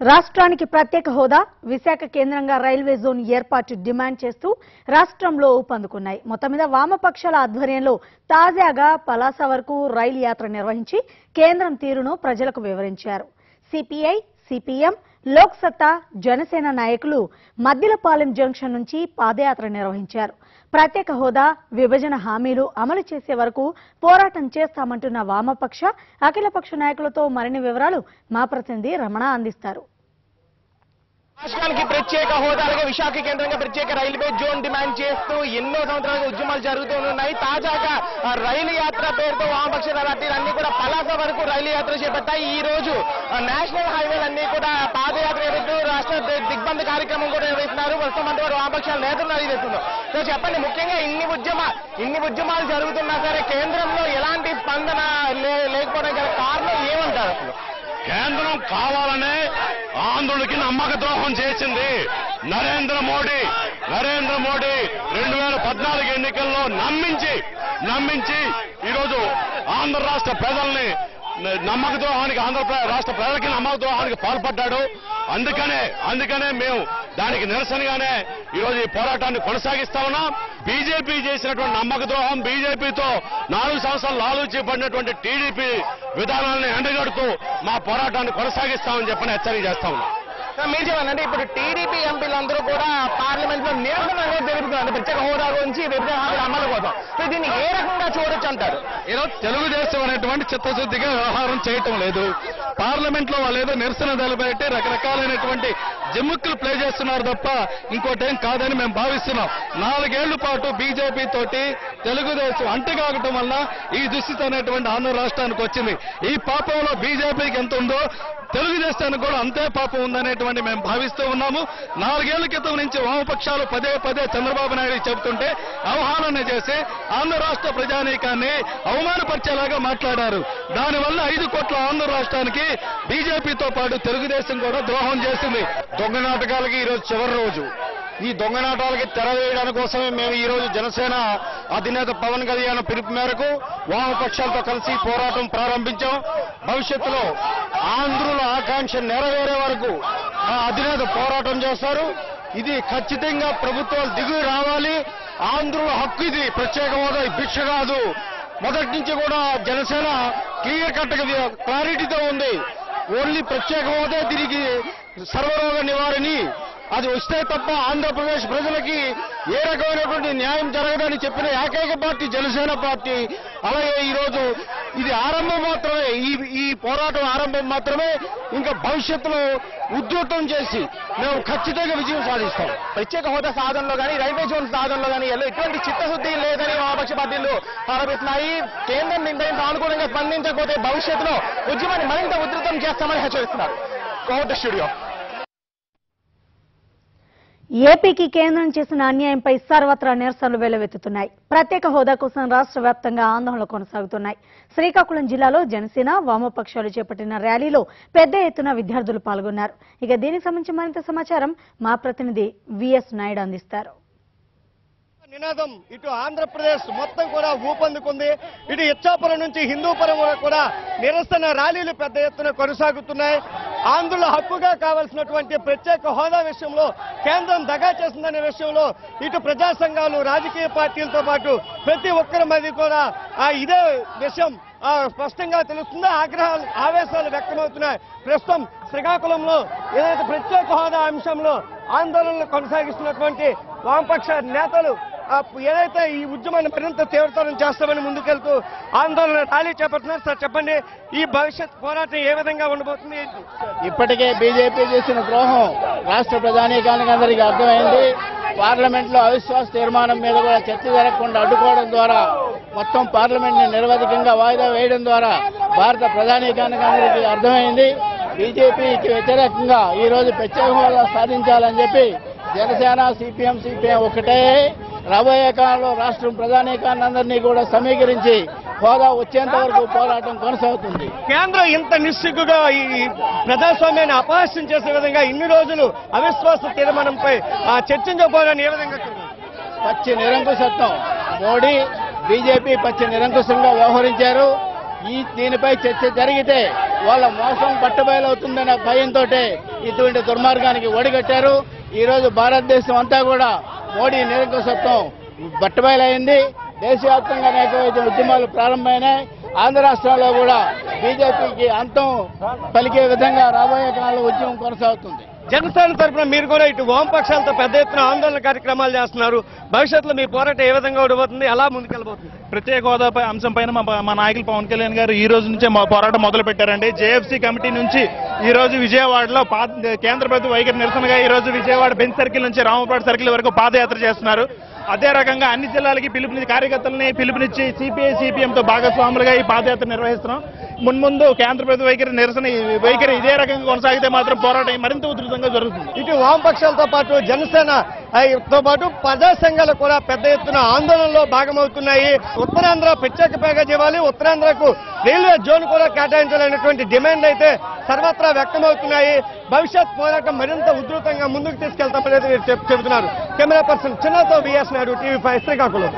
రాష్ట్రానికి ప్రత్యేక హోదా విశాఖ కేంద్రంగా రైల్వే జోన్ ఏర్పాటు డిమాండ్ చేస్తూ రాష్ట్రంలో ఊపందుకున్నాయి. మొత్తం మీద వామపక్షాల ఆధ్వర్యంలో తాజాగా పలాస వరకు రైలు యాత్ర నిర్వహించి కేంద్రం తీరును ప్రజలకు వివరించారు. సిపిఐ సిపిఎం లోక్సత్తా జనసేన నాయకులు మద్దిలపాలెం జంక్షన్ నుంచి పాదయాత్ర నిర్వహించారు. ప్రత్యేక హోదా విభజన హామీలు అమలు చేసే వరకు పోరాటం చేస్తామంటున్న వామపక్ష అఖిలపక్ష నాయకులతో మరిన్ని వివరాలు మా ప్రతినిధి రమణ అందిస్తారు. రాష్ట్రానికి ప్రత్యేక హోదా విశాఖ కేంద్రంగా ప్రత్యేక రైల్వే జోన్ డిమాండ్ చేస్తూ ఎన్నో సంవత్సరాలుగా ఉద్యమాలు జరుగుతూ ఉన్నాయి. తాజాగా రైలు యాత్ర పేరుతో వామపక్ష పార్టీలు కూడా పలాస వరకు రైలు యాత్ర చేపట్టాయి. ఈ రోజు ఆ, నేషనల్ హైవేలన్నీ కూడా పాదయాత్ర చేపడుతూ రాష్ట్ర దిగ్బంధ కార్యక్రమం కూడా నిర్వహిస్తున్నారు. ప్రస్తుతం అంతా వామపక్షాల నేతలు నిర్వహిస్తున్నారు సో చెప్పండి ముఖ్యంగా ఇన్ని ఉద్యమ ఇన్ని ఉద్యమాలు జరుగుతున్నా సరే కేంద్రంలో ఎలాంటి స్పందన లేకపోవడం గల కారణం ఏమంటారు అసలు? కేంద్రం కావాలనే ఆంధ్రులకి నమ్మక ద్రోహం చేసింది. నరేంద్ర మోడీ నరేంద్ర మోడీ రెండు వేల పద్నాలుగు ఎన్నికల్లో నమ్మించి నమ్మించి ఈరోజు ఆంధ్ర రాష్ట్ర ప్రజల్ని నమ్మక ద్రోహానికి ఆంధ్ర రాష్ట్ర ప్రజలకి నమ్మక ద్రోహానికి పాల్పడ్డాడు. అందుకనే అందుకనే మేము దానికి నిరసనగానే ఈరోజు ఈ పోరాటాన్ని కొనసాగిస్తా ఉన్నాం. బీజేపీ చేసినటువంటి నమ్మక ద్రోహం బీజేపీతో నాలుగు సంవత్సరాలు లాలూచి పడినటువంటి టీడీపీ విధానాలను ఎండగడుతూ మా పోరాటాన్ని కొనసాగిస్తామని చెప్పని హెచ్చరిక చేస్తా ఉన్నాం. మీరు చెప్పండి అంటే ఇప్పుడు టీడీపీ ఎంపీలందరూ కూడా పార్లమెంట్లో నిరసన అంటే ప్రత్యేక హోదా గురించి విభజన హామీల అమలు కోసం. సో దీన్ని ఏ రకంగా చూడొచ్చు అంటారు? ఈరోజు తెలుగుదేశం అనేటువంటి చిత్తశుద్ధిగా వ్యవహారం చేయటం లేదు. పార్లమెంట్లో వాళ్ళు ఏదో నిరసన తెలిపెట్టి రకరకాలైనటువంటి జిమ్ముక్కులు ప్లే చేస్తున్నారు తప్ప ఇంకోటేం కాదని మేము భావిస్తున్నాం. నాలుగేళ్ళ పాటు బీజేపీ తోటి తెలుగుదేశం అంటుకాగటం వల్ల ఈ దుస్థితి అనేటువంటి ఆంధ్ర రాష్ట్రానికి వచ్చింది. ఈ పాపంలో బీజేపీకి ఎంత ఉందో తెలుగుదేశానికి కూడా అంతే పాపం ఉందనేటువంటి మేము భావిస్తూ ఉన్నాము. నాలుగేళ్ళ క్రితం నుంచి వామపక్షాలు పదే పదే చంద్రబాబు నాయుడు చెబుతుంటే అవహాలన చేసి ఆంధ్ర రాష్ట్ర ప్రజానీకాన్ని అవమానపరిచేలాగా మాట్లాడారు. దానివల్ల ఐదు కోట్ల ఆంధ్ర రాష్ట్రానికి బీజేపీతో పాటు తెలుగుదేశం కూడా ద్రోహం చేసింది. దొంగ నాటకాలకి ఈరోజు చివరి రోజు. ఈ దొంగనాటాలకి తెరవేయడం కోసమే మేము ఈ రోజు జనసేన అధినేత పవన్ కళ్యాణ్ పిలుపు మేరకు వామపక్షాలతో కలిసి పోరాటం ప్రారంభించాం. భవిష్యత్తులో ఆంధ్రుల ఆకాంక్ష నెరవేరే వరకు మా అధినేత పోరాటం చేస్తారు. ఇది ఖచ్చితంగా ప్రభుత్వాలు దిగులు రావాలి. ఆంధ్రుల హక్కు ఇది. ప్రత్యేక హోదా భిక్ష కాదు. మొదటి నుంచి కూడా జనసేన క్లియర్ కట్ క్లారిటీతో ఉంది. ఓన్లీ ప్రత్యేక హోదా తిరిగి సర్వరోగ నివారణి అది వస్తే తప్ప ఆంధ్రప్రదేశ్ ప్రజలకి ఏ రకమైనటువంటి న్యాయం జరగదని చెప్పిన ఏకైక పార్టీ జనసేన పార్టీ. అలాగే ఈ రోజు ఇది ఆరంభం మాత్రమే. ఈ ఈ పోరాటం ఆరంభం మాత్రమే. ఇంకా భవిష్యత్తులో ఉధృతం చేసి మేము ఖచ్చితంగా విజయం సాధిస్తాం. ప్రత్యేక హోదా సాధనలో కానీ రైల్వే జోన్ సాధనలో కానీ ఎల్లో ఎటువంటి చిత్తశుద్ధి లేదని వామపక్ష పార్టీలు ఆరోపిస్తున్నాయి. కేంద్రం నిర్ణయం అనుకూలంగా స్పందించకపోతే భవిష్యత్తులో ఉద్యమాన్ని మరింత ఉధృతం చేస్తామని హెచ్చరిస్తున్నారు. కోట స్టూడియో. ఏపీకి కేంద్రం చేసిన అన్యాయంపై సర్వత్రా నిరసనలు వెల్లువెత్తుతున్నాయి ప్రత్యేక హోదా కోసం రాష్ట్ర వ్యాప్తంగా ఆందోళనలు కొనసాగుతున్నాయి. శ్రీకాకుళం జిల్లాలో జనసేన వామపక్షాలు చేపట్టిన ర్యాలీలో పెద్ద ఎత్తున విద్యార్థులు పాల్గొన్నారు. ఇక దీనికి సంబంధించి మరింత సమాచారం మా ప్రతినిధి విఎస్ నాయుడు అందిస్తారు. నినాదం ఇటు ఆంధ్రప్రదేశ్ మొత్తం కూడా ఊపందుకుంది. ఇటు ఇచ్చాపురం నుంచి హిందూపురం కూడా నిరసన ర్యాలీలు పెద్ద ఎత్తున కొనసాగుతున్నాయి. ఆంధ్రుల హక్కుగా కావాల్సినటువంటి ప్రత్యేక హోదా విషయంలో కేంద్రం దగా చేసిందనే విషయంలో ఇటు ప్రజా సంఘాలు రాజకీయ పార్టీలతో పాటు ప్రతి ఒక్కరి మీద కూడా ఆ ఇదే విషయం స్పష్టంగా తెలుస్తుంది. ఆగ్రహాలు ఆవేశాలు వ్యక్తమవుతున్నాయి. ప్రస్తుతం శ్రీకాకుళంలో ఏదైతే ప్రత్యేక హోదా అంశంలో ఆందోళనలు కొనసాగిస్తున్నటువంటి వామపక్ష నేతలు ఏదైతే ఈ ఉద్యమాన్ని మరింత తీవ్రతరం చేస్తామని ముందుకెళ్తూ ఆందోళన ర్యాలీ చేపడుతున్నారు. సార్ చెప్పండి ఈ భవిష్యత్ పోరాటం ఏ విధంగా ఉండబోతుంది? ఇప్పటికే బీజేపీ చేసిన ద్రోహం రాష్ట్ర ప్రధానికానికి అందరికీ అర్థమైంది. పార్లమెంట్లో అవిశ్వాస తీర్మానం మీద కూడా చర్చ జరగకుండా అడ్డుకోవడం ద్వారా మొత్తం పార్లమెంట్ని నిరవధికంగా వాయిదా వేయడం ద్వారా భారత ప్రధానికానికి అందరికీ అర్థమైంది. బీజేపీకి వ్యతిరేకంగా ఈ రోజు ప్రత్యేక హోదా సాధించాలని చెప్పి జనసేన సిపిఎం సిపిఎం ఒకటే. రాబోయే కాలంలో రాష్ట్రం ప్రధానికాన్ని అందరినీ కూడా సమీకరించి హోదా వచ్చేంత వరకు పోరాటం కొనసాగుతుంది. కేంద్రం ఇంత నిస్సిగ్గుగా ఈ ప్రజాస్వామ్యాన్ని అపహాస్యం చేసే విధంగా ఇన్ని రోజులు అవిశ్వాస తీర్మానంపై ఆ చర్చించకపోవడాన్ని ఏ విధంగా? పచ్చి నిరంకుశత్వం. మోడీ బీజేపీ పచ్చి నిరంకుశంగా వ్యవహరించారు. ఈ దీనిపై చర్చ జరిగితే వాళ్ళ మోసం పట్టబయలవుతుందనే భయంతో ఇటువంటి దుర్మార్గానికి ఒడిగట్టారు. ఈ రోజు భారతదేశం అంతా కూడా మోడీ నిరంకుశత్వం బట్టబయలైంది. దేశవ్యాప్తంగా అనేక ఉద్యమాలు ప్రారంభమైనాయి. ఆంధ్ర రాష్ట్రంలో కూడా బీజేపీకి అంతం పలికే విధంగా రాబోయే కాలంలో ఉద్యమం కొనసాగుతుంది. జనసేన తరఫున మీరు కూడా ఇటు వామపక్షాలతో పెద్ద ఎత్తున ఆందోళన కార్యక్రమాలు చేస్తున్నారు. భవిష్యత్తులో మీ పోరాటం ఏ విధంగా ఉండబోతుంది ఎలా ముందుకెళ్ళబోతుంది? ప్రత్యేక హోదా అంశం పైన మా నాయకులు పవన్ కళ్యాణ్ గారు ఈ రోజు నుంచే మా పోరాటం మొదలు పెట్టారండి. జేఎఫ్సీ కమిటీ నుంచి ఈ రోజు విజయవాడలో పా- కేంద్ర ప్రభుత్వ వైఖరి నిరసనగా ఈ రోజు విజయవాడ బెంచ్ సర్కిల్ నుంచి రామపాడు సర్కిల్ వరకు పాదయాత్ర చేస్తున్నారు. అదే రకంగా అన్ని జిల్లాలకి పిలుపుని కార్యకర్తలని పిలుపునిచ్చి సిపిఐ సిపిఎంతో భాగస్వాములుగా ఈ పాదయాత్ర నిర్వహిస్తున్నాం. మున్ముందు కేంద్ర ప్రభుత్వ వైఖరి నిరసన వైఖరి ఇదే రకంగా కొనసాగితే మాత్రం పోరాటం మరింత ఉధృతంగా జరుగుతుంది. ఇటు వామపక్షాలతో పాటు జనసేన తో పాటు ప్రజా సంఘాలు కూడా పెద్ద ఎత్తున ఆందోళనలో భాగమవుతున్నాయి. ఉత్తరాంధ్ర ప్రత్యేక ప్యాకేజ్ ఇవ్వాలి ఉత్తరాంధ్రకు రైల్వే జోన్ కూడా కేటాయించాలనేటువంటి డిమాండ్ అయితే సర్వత్రా వ్యక్తమవుతున్నాయి. భవిష్యత్ పోరాటం మరింత ఉధృతంగా ముందుకు తీసుకెళ్తామనేది చెబుతున్నారు. Camera person చిన్నతో VS Naidu TV five Srikakulam.